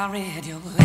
I read your